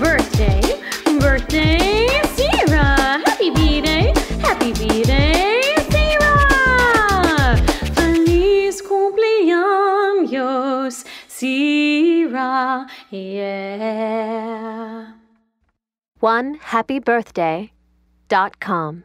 birthday, birthday, Sarah. Happy birthday, happy birthday, Sarah. Feliz cumpleaños, Sarah. Yeah. One happy birthday dot com.